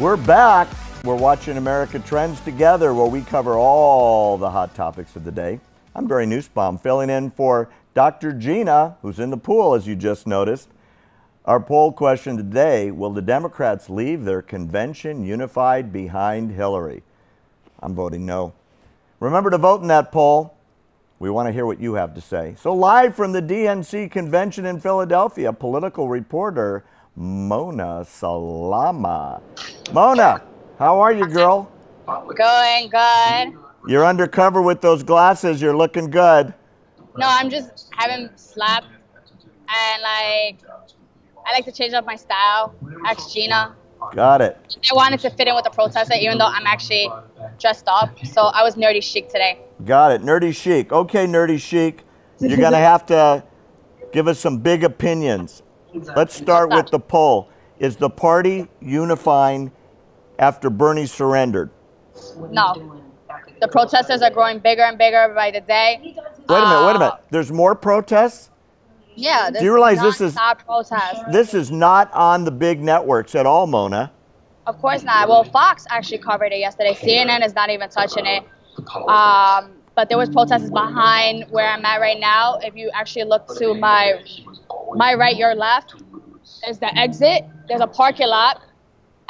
We're back. We're watching America Trends together where we cover all the hot topics of the day. I'm Barry Nussbaum filling in for Dr. Gina, who's in the pool, as you just noticed. Our poll question today Will the Democrats leave their convention unified behind Hillary? I'm voting no. Remember to vote in that poll. We want to hear what you have to say. So, live from the DNC convention in Philadelphia, political reporter Mona Salama. Mona, how are you, girl? Going good. You're undercover with those glasses. You're looking good. No, I'm just haven't slept and like I like to change up my style. Ask Gina. Got it. I wanted to fit in with the protester, even though I'm actually dressed up. So I was nerdy chic today. Got it. Nerdy chic. Okay, nerdy chic. You're gonna have to give us some big opinions. Let's start with the poll. Is the party unifying after Bernie surrendered? No. The protesters are growing bigger and bigger by the day. Wait a minute, wait a minute. There's more protests? Yeah. Do you realize this is protest? this is not on the big networks at all, Mona? Of course not. Well, Fox actually covered it yesterday. CNN is not even touching it. Um, but there was protesters behind where I'm at right now. If you actually look to my my right, your left, there's the exit. There's a parking lot,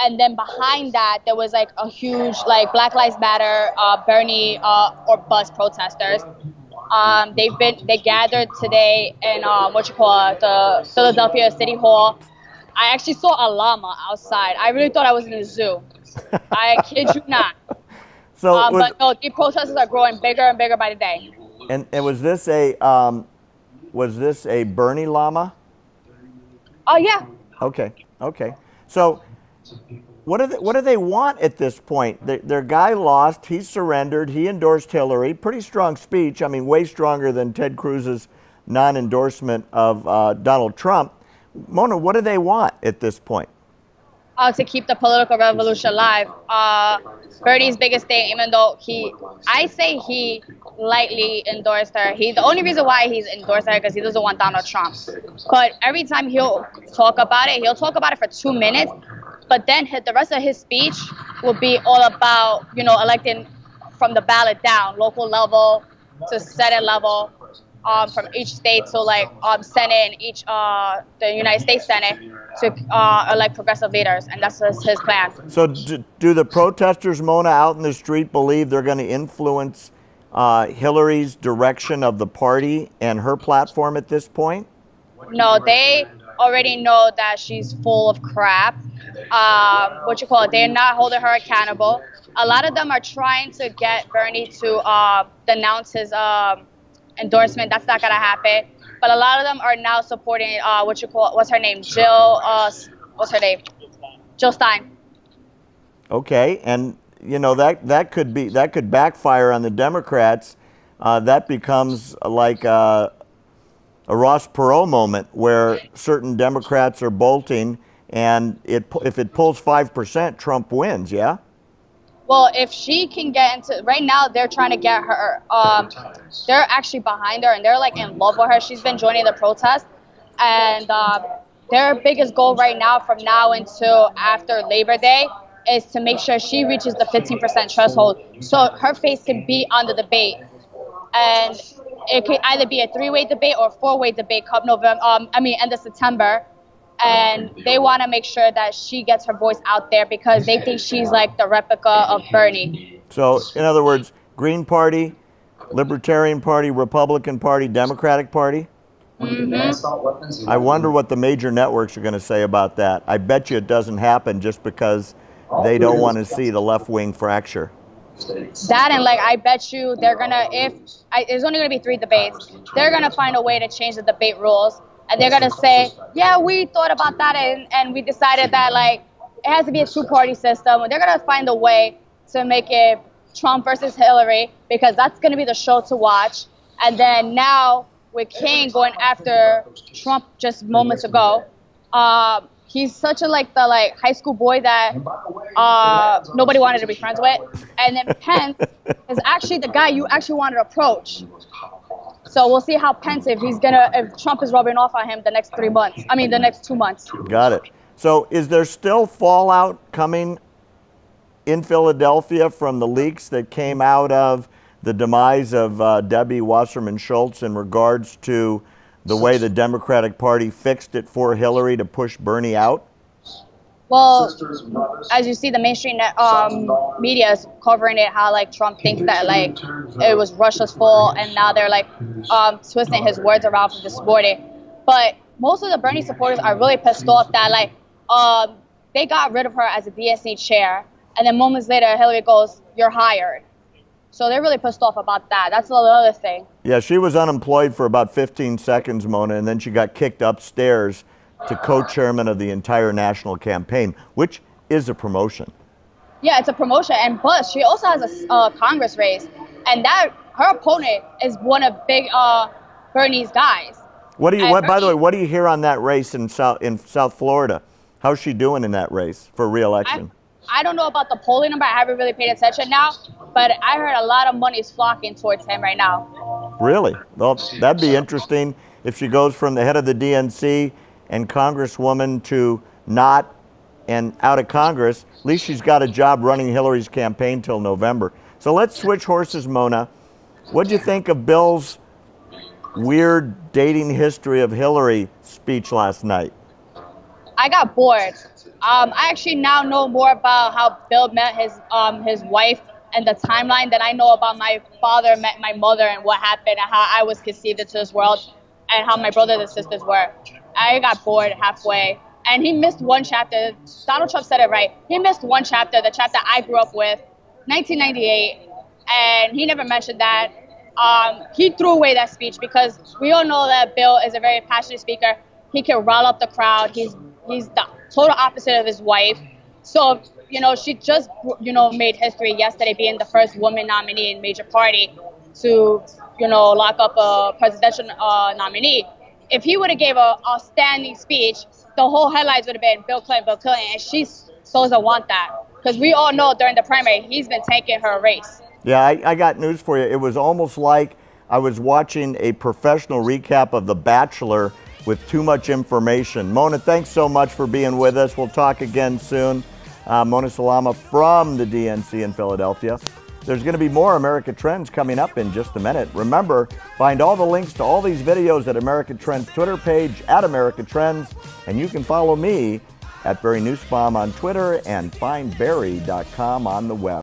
and then behind that there was like a huge like Black Lives Matter, uh, Bernie uh, or bus protesters. Um, they've been they gathered today in um, what you call it, the Philadelphia City Hall. I actually saw a llama outside. I really thought I was in a zoo. I kid you not. So, Um, was, but no, the protesters are growing bigger and bigger by the day. and, and was this a um, was this a Bernie llama? Oh yeah, Okay, okay. So, what do they, what do they want at this point? Their, their guy lost. He surrendered. He endorsed Hillary. Pretty strong speech. I mean, way stronger than Ted Cruz's non-endorsement of uh, Donald Trump. Mona, what do they want at this point? Uh, to keep the political revolution alive. Uh, Bernie's biggest thing, even though he, I say he lightly endorsed her. He the only reason why he's endorsed her because he doesn't want Donald Trump. But every time he'll talk about it, he'll talk about it for two minutes. But then the rest of his speech will be all about you know electing from the ballot down, local level to Senate level, um, from each state to like um, Senate and each uh, the United States Senate to uh, elect progressive leaders, and that's his, his plan. So, do, do the protesters, Mona, out in the street believe they're going to influence uh, Hillary's direction of the party and her platform at this point? No, they already know that she's full of crap. Um, what you call it? They're not holding her accountable. A lot of them are trying to get Bernie to uh, denounce his um, endorsement. That's not gonna happen. But a lot of them are now supporting uh, what you call what's her name? Jill. Uh, what's her name? Jill Stein. Okay, and you know that that could be that could backfire on the Democrats. Uh, that becomes like a, a Ross Perot moment where certain Democrats are bolting, and it if it pulls five percent, Trump wins. Yeah. Well, if she can get into right now, they're trying to get her. Um, they're actually behind her and they're like in love with her. She's been joining the protest, and uh, their biggest goal right now, from now until after Labor Day, is to make sure she reaches the 15% threshold, so her face can be on the debate, and it could either be a three-way debate or a four-way debate come November. Um, I mean, end of September and they want to make sure that she gets her voice out there because they think she's like the replica of Bernie. So, in other words, Green Party, Libertarian Party, Republican Party, Democratic Party. Mm-hmm. I wonder what the major networks are going to say about that. I bet you it doesn't happen just because they don't want to see the left wing fracture. That and like I bet you they're gonna if I, there's only gonna be three debates, they're gonna find a way to change the debate rules, and they're gonna say, yeah, we thought about that and and we decided that like it has to be a two-party system. They're gonna find a way to make it Trump versus Hillary because that's gonna be the show to watch. And then now with Kaine going after Trump just moments ago, um, he's such a like the like high school boy that uh, nobody wanted to be friends with. And then Pence is actually the guy you actually wanted to approach. So we'll see how Pence if he's gonna if Trump is rubbing off on him the next three months. I mean the next two months. Got it. So, is there still fallout coming in Philadelphia from the leaks that came out of the demise of uh, Debbie Wasserman Schultz in regards to the way the Democratic Party fixed it for Hillary to push Bernie out? Well, as you see, the mainstream um, media is covering it how like Trump thinks that like it was Russia's fault, and now they're like um, twisting his words around for the sporty. But most of the Bernie supporters are really pissed off that like um, they got rid of her as a DNC chair, and then moments later Hillary goes, "You're hired." So they're really pissed off about that. That's the other thing. Yeah, she was unemployed for about 15 seconds, Mona, and then she got kicked upstairs to co-chairman of the entire national campaign, which is a promotion. Yeah, it's a promotion, and plus she also has a uh, Congress race, and that her opponent is one of big uh, Bernie's guys. What do you? What, by the way, what do you hear on that race in South in South Florida? How's she doing in that race for reelection? I don't know about the polling number. I haven't really paid attention now, but I heard a lot of money is flocking towards him right now. Really? Well, that'd be interesting if she goes from the head of the DNC and Congresswoman to not and out of Congress. At least she's got a job running Hillary's campaign till November. So let's switch horses, Mona. What'd you think of Bill's weird dating history of Hillary speech last night? I got bored. Um, I actually now know more about how Bill met his um, his wife and the timeline than I know about my father met my mother and what happened and how I was conceived into this world and how my brothers and sisters were. I got bored halfway. And he missed one chapter. Donald Trump said it right. He missed one chapter, the chapter I grew up with, 1998, and he never mentioned that. Um, he threw away that speech because we all know that Bill is a very passionate speaker. He can rile up the crowd. He's he's the total opposite of his wife. So, you know, she just, you know, made history yesterday being the first woman nominee in major party to, you know, lock up a presidential uh, nominee. If he would have gave a outstanding speech, the whole headlines would have been Bill Clinton, Bill Clinton, and she doesn't want that because we all know during the primary he's been taking her race. Yeah, I, I got news for you. It was almost like I was watching a professional recap of The Bachelor with too much information. Mona, thanks so much for being with us. We'll talk again soon. Uh, Mona Salama from the DNC in Philadelphia. There's going to be more America Trends coming up in just a minute. Remember, find all the links to all these videos at America Trends Twitter page at America Trends, and you can follow me at Barry Nussbaum on Twitter and findbarry.com on the web.